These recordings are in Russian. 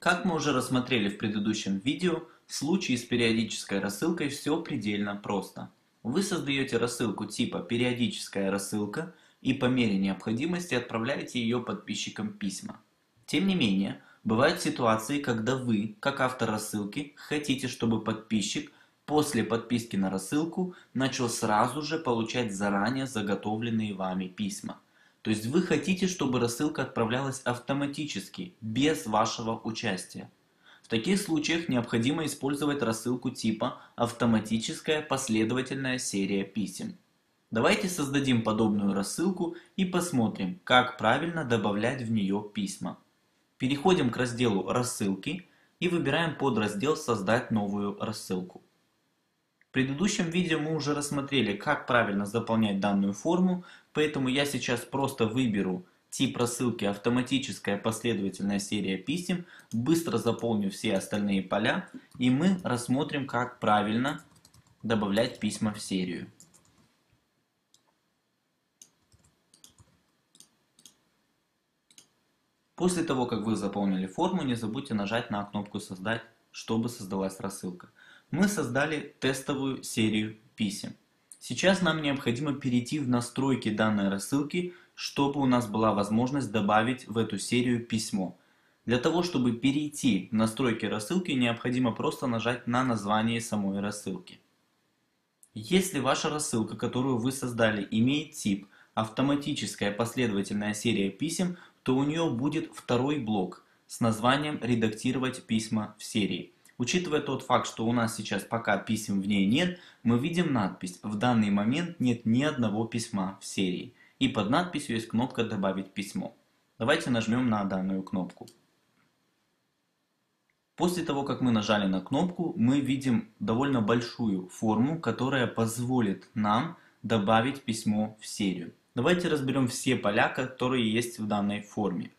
Как мы уже рассмотрели в предыдущем видео, в случае с периодической рассылкой все предельно просто. Вы создаете рассылку типа «Периодическая рассылка» и по мере необходимости отправляете ее подписчикам письма. Тем не менее, бывают ситуации, когда вы, как автор рассылки, хотите, чтобы подписчик после подписки на рассылку начал сразу же получать заранее заготовленные вами письма. То есть вы хотите, чтобы рассылка отправлялась автоматически, без вашего участия. В таких случаях необходимо использовать рассылку типа «Автоматическая последовательная серия писем». Давайте создадим подобную рассылку и посмотрим, как правильно добавлять в нее письма. Переходим к разделу «Рассылки» и выбираем подраздел «Создать новую рассылку». В предыдущем видео мы уже рассмотрели, как правильно заполнять данную форму, поэтому я сейчас просто выберу тип рассылки «Автоматическая последовательная серия писем», быстро заполню все остальные поля, и мы рассмотрим, как правильно добавлять письма в серию. После того, как вы заполнили форму, не забудьте нажать на кнопку «Создать», чтобы создалась рассылка мы создали тестовую серию писем. Сейчас нам необходимо перейти в настройки данной рассылки, чтобы у нас была возможность добавить в эту серию письмо. Для того, чтобы перейти в настройки рассылки, необходимо просто нажать на название самой рассылки. Если ваша рассылка, которую вы создали, имеет тип «Автоматическая последовательная серия писем», то у нее будет второй блок с названием «Редактировать письма в серии». Учитывая тот факт, что у нас сейчас пока писем в ней нет, мы видим надпись «В данный момент нет ни одного письма в серии». И под надписью есть кнопка «Добавить письмо». Давайте нажмем на данную кнопку. После того, как мы нажали на кнопку, мы видим довольно большую форму, которая позволит нам добавить письмо в серию. Давайте разберем все поля, которые есть в данной форме.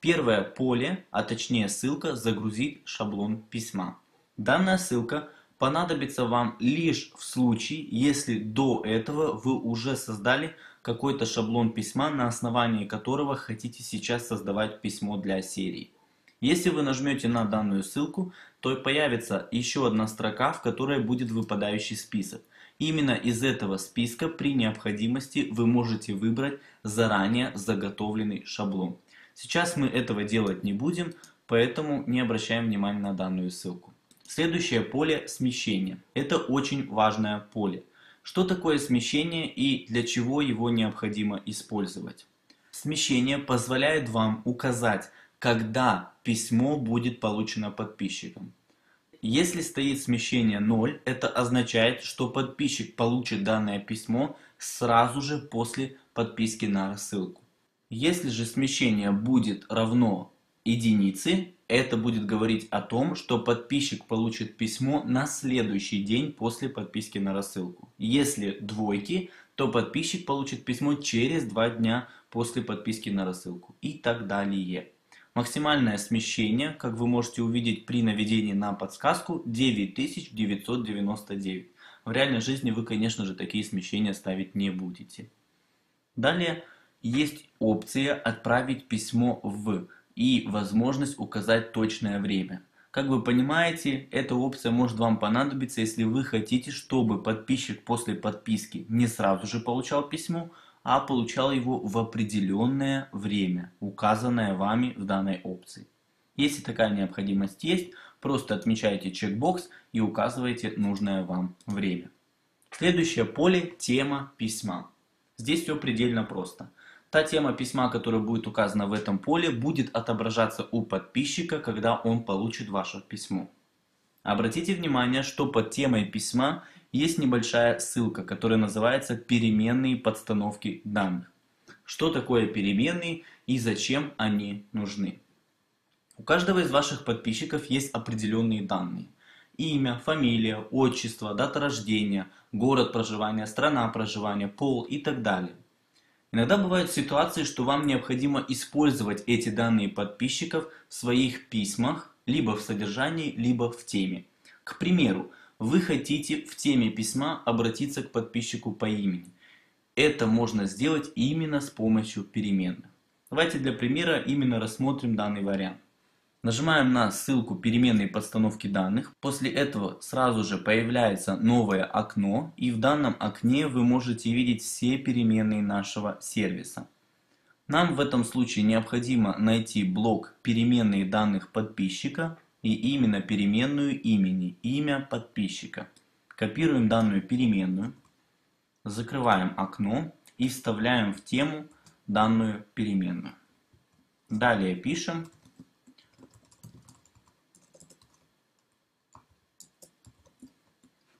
Первое поле, а точнее ссылка, загрузить шаблон письма. Данная ссылка понадобится вам лишь в случае, если до этого вы уже создали какой-то шаблон письма, на основании которого хотите сейчас создавать письмо для серии. Если вы нажмете на данную ссылку, то появится еще одна строка, в которой будет выпадающий список. Именно из этого списка при необходимости вы можете выбрать заранее заготовленный шаблон. Сейчас мы этого делать не будем, поэтому не обращаем внимания на данную ссылку. Следующее поле смещения. Это очень важное поле. Что такое смещение и для чего его необходимо использовать? Смещение позволяет вам указать, когда письмо будет получено подписчиком. Если стоит смещение 0, это означает, что подписчик получит данное письмо сразу же после подписки на рассылку. Если же смещение будет равно единице, это будет говорить о том, что подписчик получит письмо на следующий день после подписки на рассылку. Если двойки, то подписчик получит письмо через два дня после подписки на рассылку и так далее. Максимальное смещение, как вы можете увидеть при наведении на подсказку, 9999. В реальной жизни вы, конечно же, такие смещения ставить не будете. Далее есть опция «Отправить письмо в» и возможность указать точное время. Как вы понимаете, эта опция может вам понадобиться, если вы хотите, чтобы подписчик после подписки не сразу же получал письмо, а получал его в определенное время, указанное вами в данной опции. Если такая необходимость есть, просто отмечайте чекбокс и указывайте нужное вам время. Следующее поле – тема письма. Здесь все предельно просто. Та тема письма, которая будет указана в этом поле, будет отображаться у подписчика, когда он получит ваше письмо. Обратите внимание, что под темой письма есть небольшая ссылка, которая называется «Переменные подстановки данных». Что такое переменные и зачем они нужны? У каждого из ваших подписчиков есть определенные данные. Имя, фамилия, отчество, дата рождения, город проживания, страна проживания, пол и так далее. Иногда бывают ситуации, что вам необходимо использовать эти данные подписчиков в своих письмах, либо в содержании, либо в теме. К примеру, вы хотите в теме письма обратиться к подписчику по имени. Это можно сделать именно с помощью переменных. Давайте для примера именно рассмотрим данный вариант. Нажимаем на ссылку переменной подстановки данных. После этого сразу же появляется новое окно. И в данном окне вы можете видеть все переменные нашего сервиса. Нам в этом случае необходимо найти блок переменные данных подписчика и именно переменную имени, имя подписчика. Копируем данную переменную, закрываем окно и вставляем в тему данную переменную. Далее пишем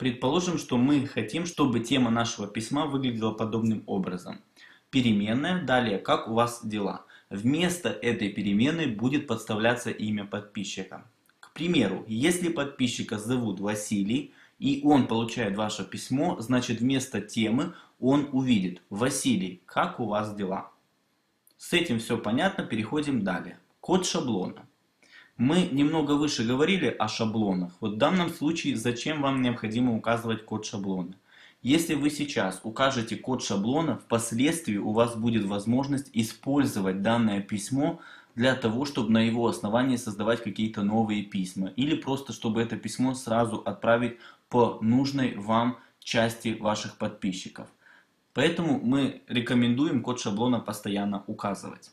Предположим, что мы хотим, чтобы тема нашего письма выглядела подобным образом. Переменная, далее, как у вас дела. Вместо этой переменной будет подставляться имя подписчика. К примеру, если подписчика зовут Василий, и он получает ваше письмо, значит вместо темы он увидит «Василий, как у вас дела?». С этим все понятно, переходим далее. Код шаблона. Мы немного выше говорили о шаблонах. Вот в данном случае зачем вам необходимо указывать код шаблона? Если вы сейчас укажете код шаблона, впоследствии у вас будет возможность использовать данное письмо для того, чтобы на его основании создавать какие-то новые письма. Или просто, чтобы это письмо сразу отправить по нужной вам части ваших подписчиков. Поэтому мы рекомендуем код шаблона постоянно указывать.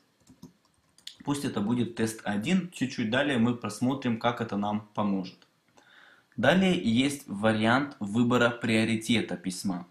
Пусть это будет тест 1. Чуть-чуть далее мы просмотрим, как это нам поможет. Далее есть вариант выбора приоритета письма.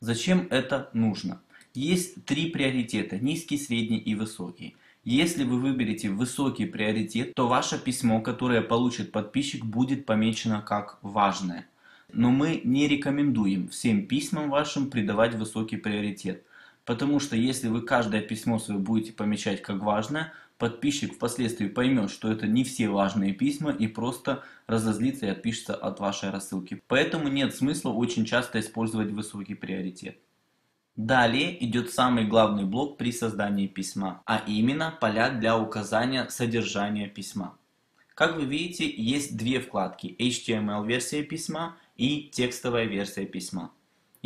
Зачем это нужно? Есть три приоритета, низкий, средний и высокий. Если вы выберете высокий приоритет, то ваше письмо, которое получит подписчик, будет помечено как важное. Но мы не рекомендуем всем письмам вашим придавать высокий приоритет. Потому что если вы каждое письмо свое будете помечать как важное, подписчик впоследствии поймет, что это не все важные письма и просто разозлится и отпишется от вашей рассылки. Поэтому нет смысла очень часто использовать высокий приоритет. Далее идет самый главный блок при создании письма, а именно поля для указания содержания письма. Как вы видите, есть две вкладки HTML версия письма и текстовая версия письма.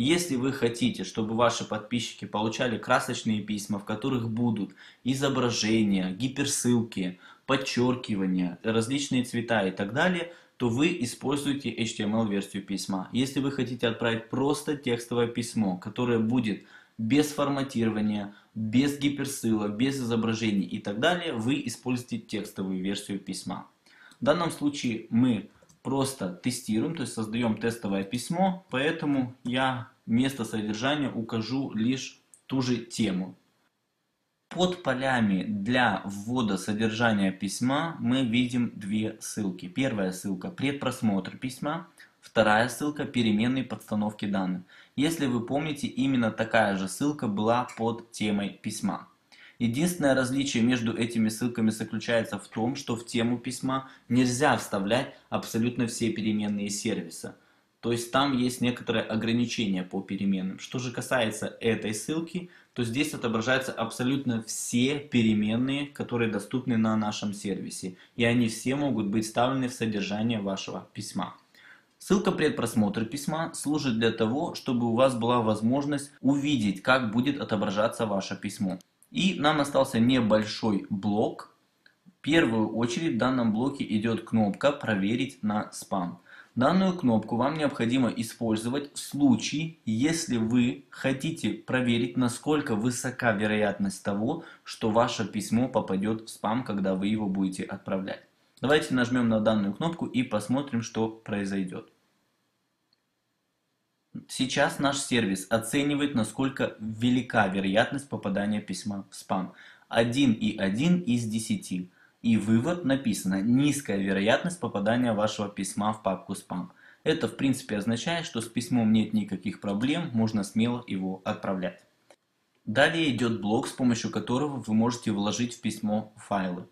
Если вы хотите, чтобы ваши подписчики получали красочные письма, в которых будут изображения, гиперссылки, подчеркивания, различные цвета и так далее, то вы используете HTML-версию письма. Если вы хотите отправить просто текстовое письмо, которое будет без форматирования, без гиперссылок, без изображений и так далее, вы используете текстовую версию письма. В данном случае мы просто тестируем, то есть создаем тестовое письмо, поэтому я вместо содержания укажу лишь ту же тему. Под полями для ввода содержания письма мы видим две ссылки. Первая ссылка – предпросмотр письма, вторая ссылка – переменной подстановки данных. Если вы помните, именно такая же ссылка была под темой письма. Единственное различие между этими ссылками заключается в том, что в тему письма нельзя вставлять абсолютно все переменные сервиса. То есть там есть некоторые ограничения по переменным. Что же касается этой ссылки, то здесь отображаются абсолютно все переменные, которые доступны на нашем сервисе. И они все могут быть вставлены в содержание вашего письма. Ссылка предпросмотр письма служит для того, чтобы у вас была возможность увидеть, как будет отображаться ваше письмо. И нам остался небольшой блок. В первую очередь в данном блоке идет кнопка «Проверить на спам». Данную кнопку вам необходимо использовать в случае, если вы хотите проверить, насколько высока вероятность того, что ваше письмо попадет в спам, когда вы его будете отправлять. Давайте нажмем на данную кнопку и посмотрим, что произойдет. Сейчас наш сервис оценивает, насколько велика вероятность попадания письма в спам. 1,1 из 10. И вывод написано «Низкая вероятность попадания вашего письма в папку спам». Это в принципе означает, что с письмом нет никаких проблем, можно смело его отправлять. Далее идет блок, с помощью которого вы можете вложить в письмо файлы.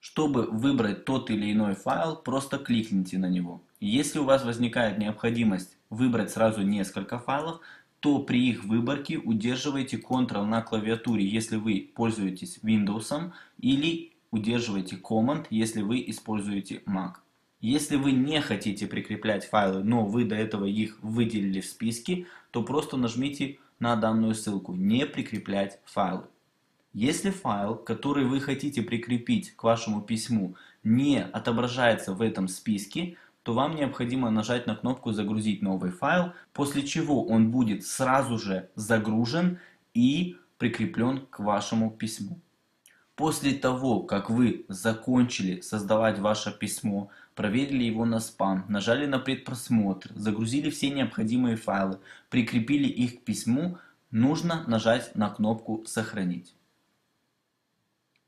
Чтобы выбрать тот или иной файл, просто кликните на него. Если у вас возникает необходимость выбрать сразу несколько файлов, то при их выборке удерживайте Ctrl на клавиатуре, если вы пользуетесь Windows, или удерживайте Command, если вы используете Mac. Если вы не хотите прикреплять файлы, но вы до этого их выделили в списке, то просто нажмите на данную ссылку «Не прикреплять файлы». Если файл, который вы хотите прикрепить к вашему письму, не отображается в этом списке, то вам необходимо нажать на кнопку «Загрузить новый файл», после чего он будет сразу же загружен и прикреплен к вашему письму. После того, как вы закончили создавать ваше письмо, проверили его на спам, нажали на предпросмотр, загрузили все необходимые файлы, прикрепили их к письму, нужно нажать на кнопку «Сохранить».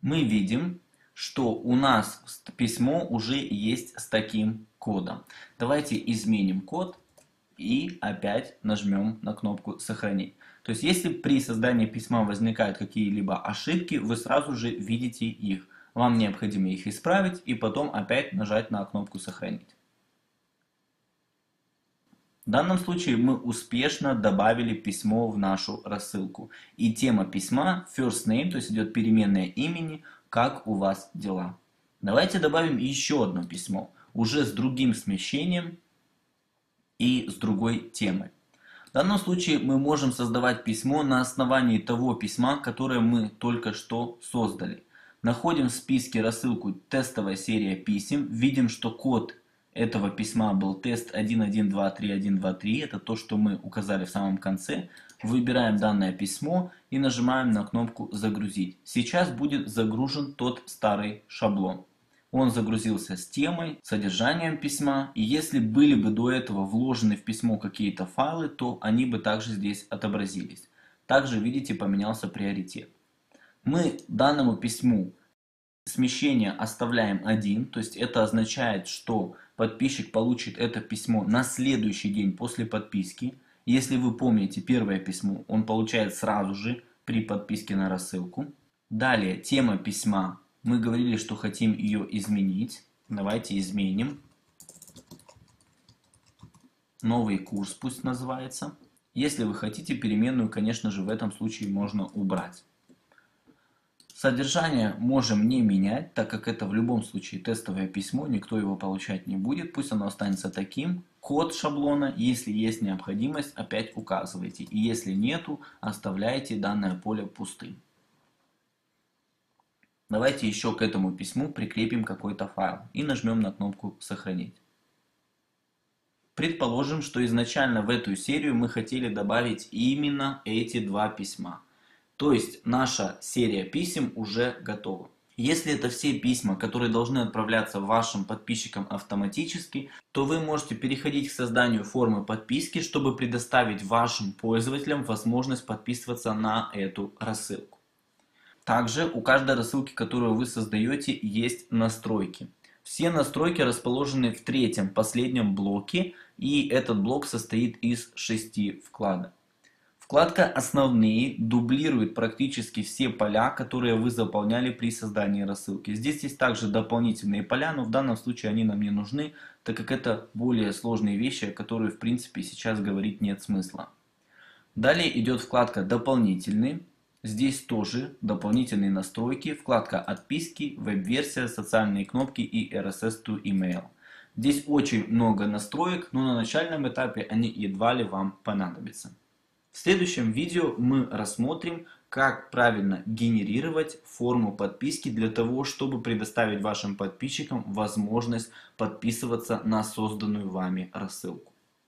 Мы видим, что у нас письмо уже есть с таким кодом. Давайте изменим код и опять нажмем на кнопку «Сохранить». То есть, если при создании письма возникают какие-либо ошибки, вы сразу же видите их. Вам необходимо их исправить и потом опять нажать на кнопку «Сохранить». В данном случае мы успешно добавили письмо в нашу рассылку. И тема письма first name, то есть идет переменная имени, как у вас дела. Давайте добавим еще одно письмо, уже с другим смещением и с другой темой. В данном случае мы можем создавать письмо на основании того письма, которое мы только что создали. Находим в списке рассылку «Тестовая серия писем», видим, что код этого письма был тест 1123.123, это то, что мы указали в самом конце. Выбираем данное письмо и нажимаем на кнопку «Загрузить». Сейчас будет загружен тот старый шаблон. Он загрузился с темой, содержанием письма, и если были бы до этого вложены в письмо какие-то файлы, то они бы также здесь отобразились. Также, видите, поменялся приоритет. Мы данному письму смещение оставляем 1, то есть это означает, что подписчик получит это письмо на следующий день после подписки. Если вы помните первое письмо, он получает сразу же при подписке на рассылку. Далее, тема письма мы говорили, что хотим ее изменить. Давайте изменим. Новый курс пусть называется. Если вы хотите переменную, конечно же, в этом случае можно убрать. Содержание можем не менять, так как это в любом случае тестовое письмо, никто его получать не будет, пусть оно останется таким. Код шаблона, если есть необходимость, опять указывайте. И если нету, оставляйте данное поле пустым. Давайте еще к этому письму прикрепим какой-то файл и нажмем на кнопку «Сохранить». Предположим, что изначально в эту серию мы хотели добавить именно эти два письма. То есть наша серия писем уже готова. Если это все письма, которые должны отправляться вашим подписчикам автоматически, то вы можете переходить к созданию формы подписки, чтобы предоставить вашим пользователям возможность подписываться на эту рассылку. Также у каждой рассылки, которую вы создаете, есть настройки. Все настройки расположены в третьем, последнем блоке, и этот блок состоит из шести вкладок. Вкладка «Основные» дублирует практически все поля, которые вы заполняли при создании рассылки. Здесь есть также дополнительные поля, но в данном случае они нам не нужны, так как это более сложные вещи, о которых в принципе сейчас говорить нет смысла. Далее идет вкладка «Дополнительные». Здесь тоже дополнительные настройки, вкладка «Отписки», веб-версия, социальные кнопки и RSS to email. Здесь очень много настроек, но на начальном этапе они едва ли вам понадобятся. В следующем видео мы рассмотрим, как правильно генерировать форму подписки для того, чтобы предоставить вашим подписчикам возможность подписываться на созданную вами рассылку.